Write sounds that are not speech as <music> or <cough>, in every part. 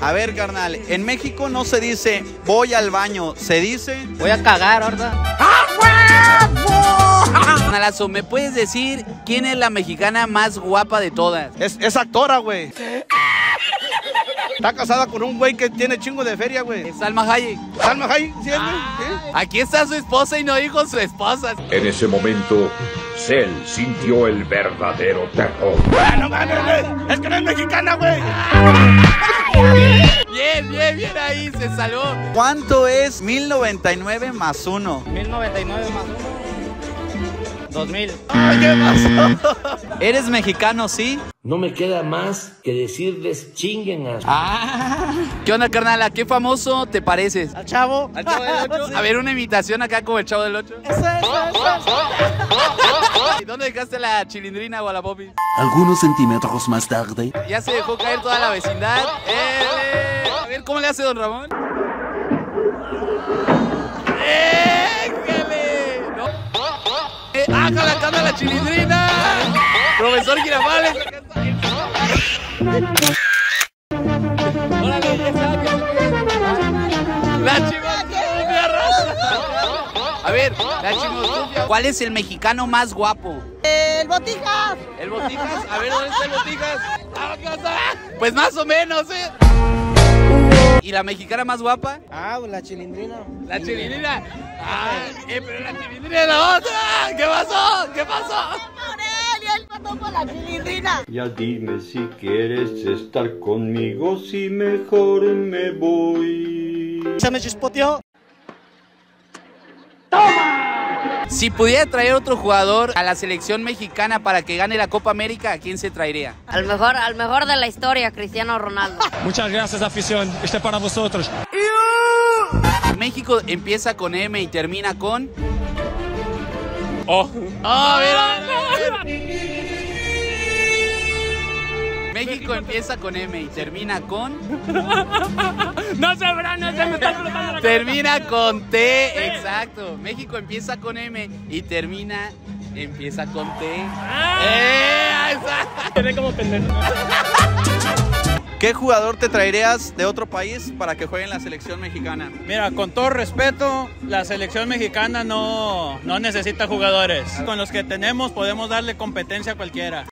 A ver, carnal, en México no se dice voy al baño, se dice Voy a cagar, ¿verdad? Carnalazo, ¿me puedes decir quién es la mexicana más guapa de todas? es, es actora, güey. Está casada con un güey que tiene chingo de feria, güey. Salma Hayek. Salma Hayek, ¿sí es, güey? ¿Sí? Aquí está su esposa y no dijo su esposa. En ese momento, Cell sintió el verdadero terror. Ah, no mames, güey. Es que no es mexicana, güey. Bien, bien, bien ahí, se salvó. ¿Cuánto es 1099 más 1? 1099 más 1. 2000. <laughs> ¿Qué pasó? ¿Eres mexicano, sí? No me queda más que decirles chinguen a ¿Qué onda, carnal? ¿A qué famoso te pareces? ¿Al chavo? ¿Al Chavo del 8? <laughs> A ver, una imitación acá como el Chavo del 8. ¿Y dónde dejaste la chilindrina o a la popi? Algunos centímetros más tarde. Ya se dejó caer toda la vecindad. ¡Eh! A ver, ¿cómo le hace don Ramón? Eh, ¡Ah, jalacando la chilindrina! Profesor Girafales. acá. Órale, ya se La chimotufia, raza. A ver, la. ¿Cuál es el mexicano más guapo? El botijas. ¿El Botijas? A ver, ¿dónde está el Botijas? Ah. Pues más o menos, ¿eh? ¿Y la mexicana más guapa? Ah, la chilindrina. La chilindrina. Ah, eh, pero la chilindrina es la otra. ¿Qué pasó? ¿Qué pasó? Él mató con la chilindrina. Ya dime si quieres estar conmigo, si mejor me voy. Se me chispoteó. Si pudiera traer otro jugador a la selección mexicana para que gane la Copa América, ¿a quién se traería? Al mejor, al mejor de la historia, Cristiano Ronaldo. <laughs> Muchas gracias, afición. Este es para vosotros. México empieza con M y termina con. Oh. ¡Oh, mira, mira, mira! México empieza con M y termina con. <laughs> No se verá, no se me está explotando la Termina con T, exacto. México empieza con M y termina. Empieza con T. ¡Eh! está. <laughs> Quedé como pendejo. ¿Qué jugador te traerías de otro país para que juegue en la selección mexicana? Mira, con todo respeto, la selección mexicana no, no necesita jugadores. Con los que tenemos podemos darle competencia a cualquiera.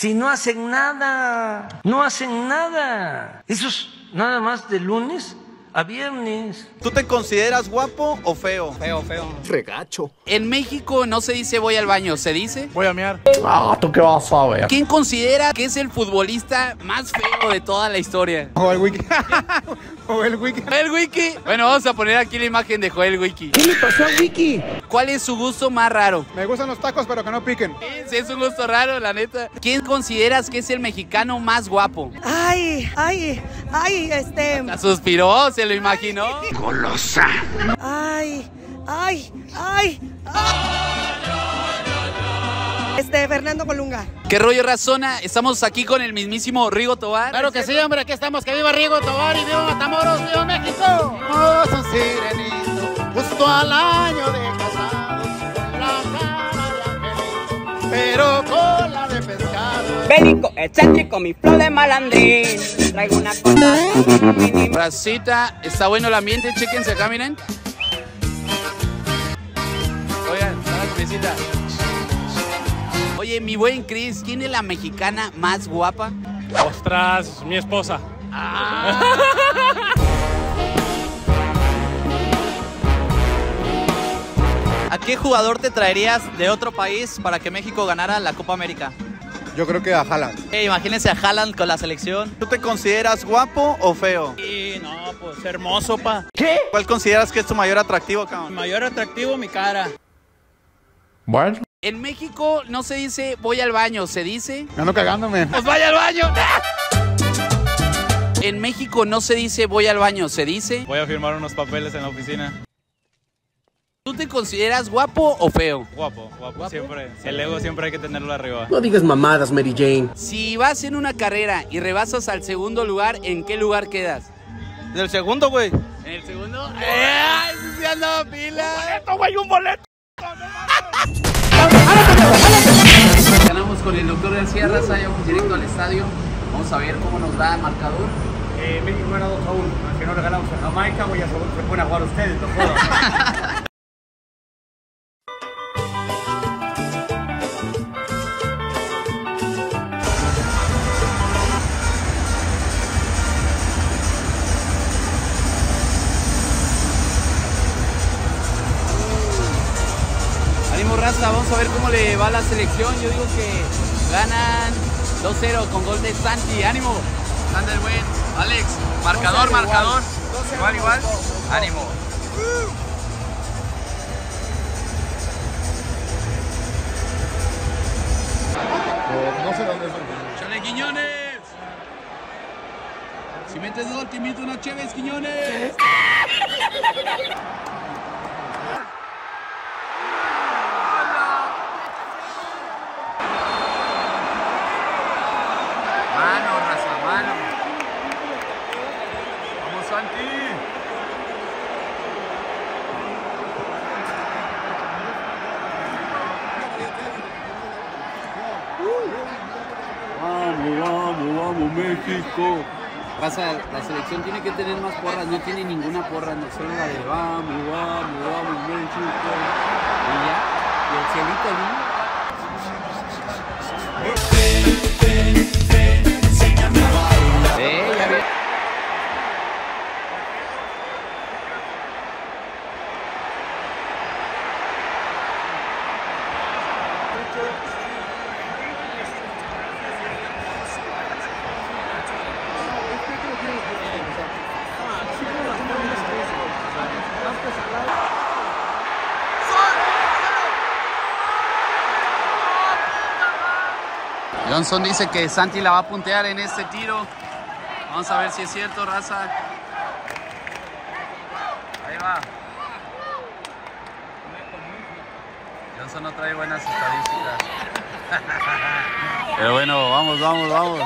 Si no hacen nada, no hacen nada. Eso es nada más de lunes a viernes. ¿Tú te consideras guapo o feo? Feo, feo. Regacho. En México no se dice voy al baño, se dice. Voy a mear. Ah, ¿tú qué vas a ver? ¿Quién considera que es el futbolista más feo de toda la historia? O <laughs> el wiki. o el wiki. Joel Wiki. Bueno, vamos a poner aquí la imagen de Joel Wiki. ¿Qué le pasó a Wiki? ¿Cuál es su gusto más raro? Me gustan los tacos, pero que no piquen. Sí, sí, es un gusto raro, la neta. ¿Quién consideras que es el mexicano más guapo? Ay, ay, ay, este. La suspiró, se lo imaginó. Ay, ay, ay. Este, Fernando Colunga. ¿Qué rollo razona? Estamos aquí con el mismísimo Rigo Tobar. Claro que sí, hombre, aquí estamos. Que viva Rigo Tobar y viva Matamoros, viva México. Vamos a sirenito, justo al año de casados, con la cara de angelito, pero cola de pescado. Bélico, excéntrico, mi flow de malandrín. Traigo una cosa. Racita, está bueno el ambiente, chéquense acá, miren. Oigan, está la cervecita. Oye, mi buen Chris, ¿quién es la mexicana más guapa? Ostras, mi esposa. ¿A qué jugador te traerías de otro país para que México ganara la Copa América? Yo creo que a Haaland. Eh, imagínense a Haaland con la selección. ¿Tú te consideras guapo o feo? Y no, pues hermoso, pa. ¿Cuál consideras que es tu mayor atractivo, Mi cabrón? mayor atractivo, mi cara. Bueno. En México no se dice voy al baño, se dice. Ando cagándome. ¡Pues vaya al baño! <laughs> En México no se dice voy al baño, se dice. Voy a firmar unos papeles en la oficina. ¿Tú te consideras guapo o feo? Guapo, guapo, siempre. El ego siempre hay que tenerlo arriba. No digas mamadas, Mary Jane. Si vas en una carrera y rebasas al segundo lugar, ¿en qué lugar quedas? En el segundo, güey. ¿En el segundo? ¡Ay, sí se andaba pila! ¡Boleto, güey, un boleto! Doctor García Raza, ya vamos directo al estadio. Vamos a ver cómo nos da el marcador. Eh, México gana 2 a 1. Que no le ganamos a Jamaica, voy a se pueden a jugar ustedes, no jodan. Vamos a ver cómo le va a la selección. Yo digo que ganan 2-0 con gol de Santi. Ánimo. Anda el buen Alex. Marcador, marcador. Igual, igual. Ánimo. No sé dónde. ¡Chale, Quiñones! Si metes gol, te invito una Chévez, Quiñones. Mano, raza, mano. Vamos, Santi. Vamos, vamos, vamos, México. La selección tiene que tener más porras, no tiene ninguna porra, no solo la de vamos, vamos, vamos, México. Y ya, y el cielito lindo. Johnson dice que Santi la va a puntear en este tiro. Vamos a ver si es cierto, raza. Ahí va. Johnson no trae buenas estadísticas. <laughs> Pero bueno, vamos, vamos, vamos.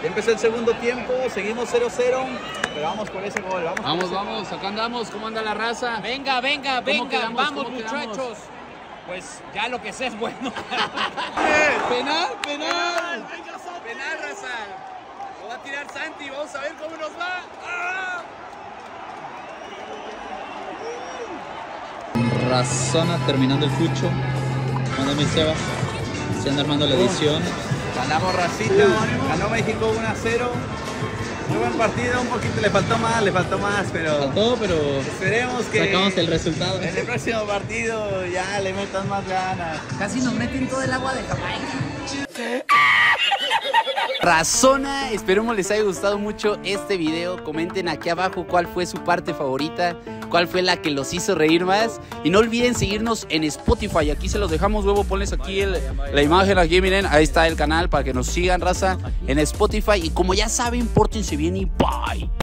Ya empezó el segundo tiempo, seguimos 0-0, pero vamos por ese gol. Vamos, Vamos, vamos, acá andamos. ¿Cómo anda la raza? Venga, venga, ¿Cómo venga, quedamos? vamos ¿Cómo quedamos? Pues ya lo que sé es bueno. <laughs> Penal, penal. Penal, raza. Lo va a tirar Santi. Vamos a ver cómo nos va. ¡Ah! Razona terminando el fucho. Mándame Sebas. Se anda armando la edición. Ganamos Racita, ganó México 1-0. Muy buen partido, un poquito le faltó más, le faltó más, pero. Faltó, pero Esperemos que. sacamos el resultado. En el próximo partido ya le metan más ganas. Casi nos meten todo el agua de Jamaica. Razona, esperemos les haya gustado mucho este video. Comenten aquí abajo cuál fue su parte favorita, cuál fue la que los hizo reír más. Y no olviden seguirnos en Spotify. Aquí se los dejamos, luego ponles aquí la imagen, aquí miren, ahí está el canal para que nos sigan, raza, en Spotify. Y como ya saben, pórtense bien y bye.